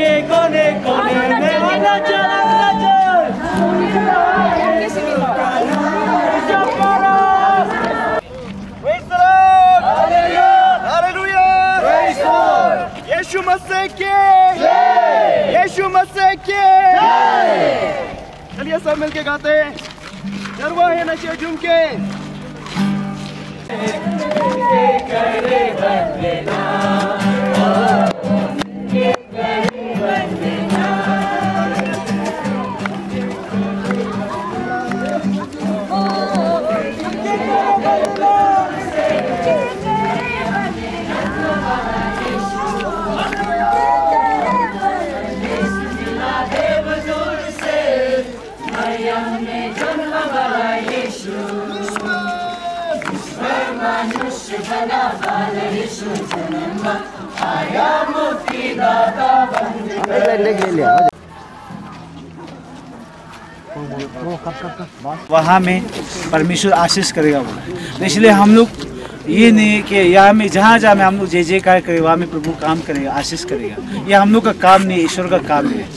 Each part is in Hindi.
के कोने कोने में Lord! यीशु मसीह की। यीशु मसीह की। चलिए सब मिलके गाते हैं। गरबा है नशे वहाँ में परमेश्वर आशीष करेगा बोला तो इसलिए हम लोग ये नहीं कि यहाँ में, जहाँ जहाँ में हम लोग जय जय जयकार करें वहाँ में प्रभु काम करेगा, आशीष करेगा। ये हम लोग का काम नहीं, ईश्वर का काम है।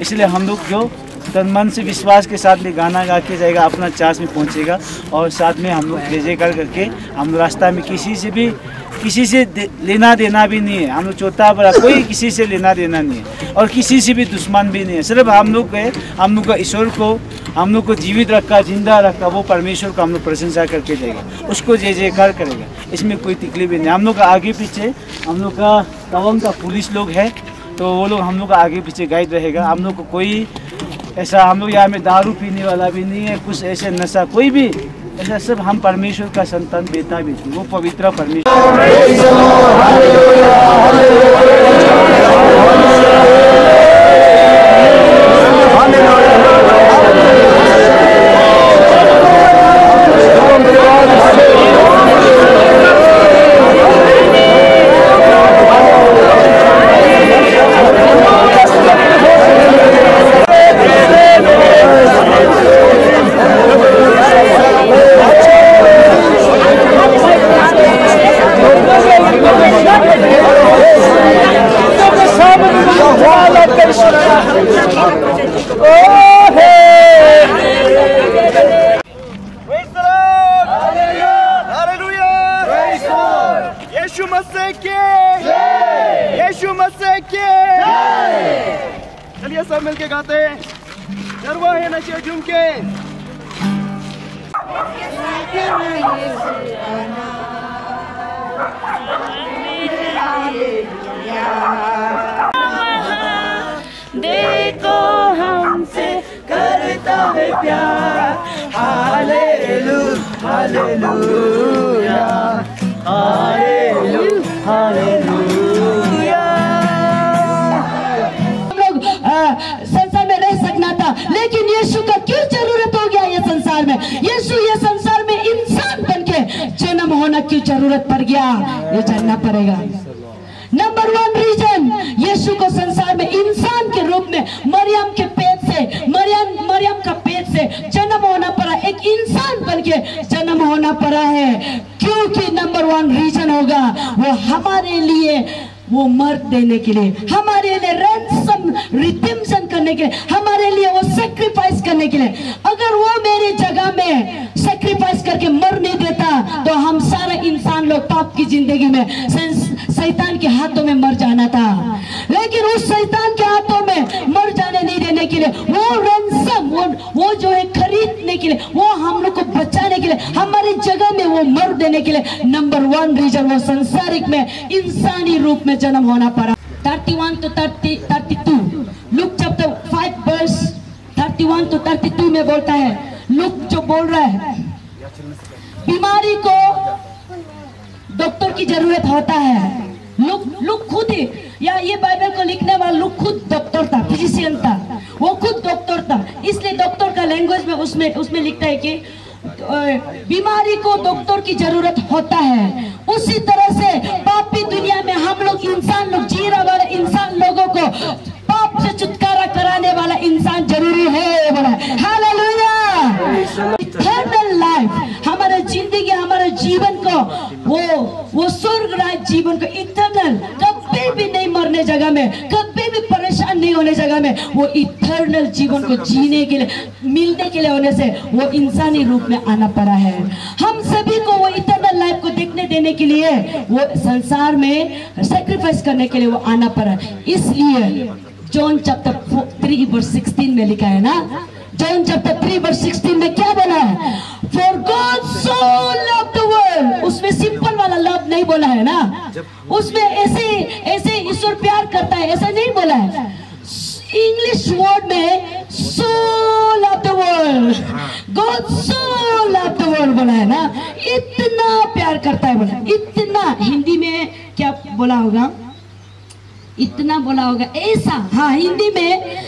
इसलिए हम लोग जो तन मन से विश्वास के साथ में गाना गा के जाएगा अपना चार्ज में पहुँचेगा और साथ में हम लोग जय जयकार करके हम रास्ता में किसी से भी किसी से दे- लेना देना भी नहीं है हम लोग चौथा बड़ा कोई किसी से लेना देना नहीं है और किसी से भी दुश्मन भी नहीं है सिर्फ़ हम लोग के हम लोग का ईश्वर को हम लोग को जीवित रखा ज़िंदा रखा वो परमेश्वर को हम लोग प्रशंसा करके देगा उसको जय जयकार करेगा इसमें कोई तकलीफ़ नहीं हम लोग का आगे पीछे हम लोग का तवंग का पुलिस लोग है तो वो लोग हम लोग का आगे पीछे गाइड रहेगा हम लोग को कोई ऐसा हम लोग यहाँ में दारू पीने वाला भी नहीं है, कुछ ऐसे नशा, कोई भी, ऐसा सब हम परमेश्वर का संतान, बेटा भी वो पवित्र परमेश्वर। गरबा है नशे झूम के देखो हमसे करता है प्यार हालेलू हालेलूया हालेलू हालेलूया क्यों ज़रूरत पड़ गया, ये जानना पड़ेगा। नंबर वन रीजन यीशु को संसार में इंसान के रूप में, मरियम के पेट से, मरियम मरियम का पेट से जन्म होना पड़ा। एक इंसान बन के जन्म होना पड़ा है। क्योंकि नंबर वन रीजन होगा, वो हमारे लिए, वो मर्द देने के लिए, हमारे लिए रैंसम रिडिम्पशन करने के लिए, हमारे लिए वो सेक्रीफाइस करने के लिए। अगर वो मेरी जगह में सेक्रीफाइस करके मर नहीं देता तो हम सारा इंसान लोग पाप की ज़िंदगी में शैतान के हाथों में मर जाना था। लेकिन उस शैतान के हाथों में मर जाने नहीं देने के लिए, वो रैंसम वो वो जो है खरीदने के लिए, वो हम लोग को बचाने के लिए, हमारी जगह में वो मर देने के लिए नंबर वन रीजन वो संसारिक में इंसानी रूप में जन्म होना पड़ा। 31 to 30 32 Luke chapter 5 verse 31 to 32 में बोलता है, लुक जो बोल रहा है, बीमारी को डॉक्टर की ज़रूरत होता है। लुक लुक खुद ही, या ये बाइबल को लिखने वाला लुक खुद डॉक्टर था फिजिशियन था, वो खुद डॉक्टर था। इसलिए डॉक्टर का लैंग्वेज में उसमें उसमें लिखता है कि बीमारी को डॉक्टर की ज़रूरत होता है। उसी तरह से पापी दुनिया में हम लोग इंसान लोग, जीरा वाले इंसान लोगों को से छुटकारा कराने वाला इंसान ज़रूरी है लाइफ हमारे ज़िंदगी, हमारे जीवन को, वो वो स्वर्ग राज जीवन को इटर्नल कभी भी नहीं मरने जगह में, कभी भी परेशान नहीं होने जगह में, वो इटर्नल जीवन को जीने के लिए, मिलने के लिए होने से, वो इंसानी रूप में आना पड़ा है। हम सभी को वो इटर्नल लाइफ को देखने, देने के लिए, वो संसार में सेक्रीफाइस करने के लिए वो आना पड़ा। इसलिए John chapter three verse sixteen में लिखा है ना? John chapter three verse sixteen में क्या बोला है? For God so love the world उसमें सिंपल वाला लव नहीं बोला है ना? उसमें ऐसे ऐसे ईश्वर प्यार करता है, ऐसा नहीं बोला है। इंग्लिश वर्ड में so love the world God so love the world बोला है ना? इतना प्यार करता है बोला इतना, हिंदी में क्या बोला होगा? इतना बोला होगा ऐसा हाँ हिंदी में।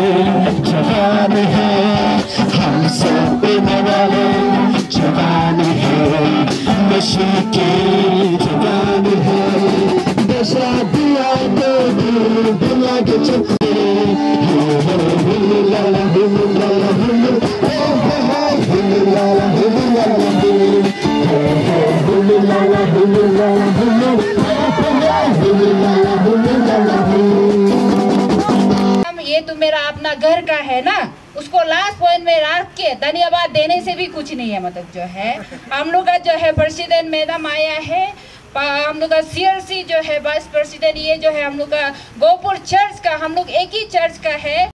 वाले जवान है हम सब पीने वाले जवान है नशे के जवान है नशा दिया तो दिल दुनिया के चक्के हो हो हिल लाला हिल लाला हिल हो हो हिल लाला हिल लाला हिल हो हो हिल लाला हिल लाला हिल अपना घर का है ना, उसको लास्ट पॉइंट में रख के धन्यवाद देने से भी कुछ नहीं है मतलब जो है, हम लोग का जो है प्रेसिडेंट मैडम आया है हम लोग का सीएलसी जो है वाइस प्रेसिडेंट ये जो है हम लोग का गोपुर चर्च का, हम लोग एक ही चर्च का है।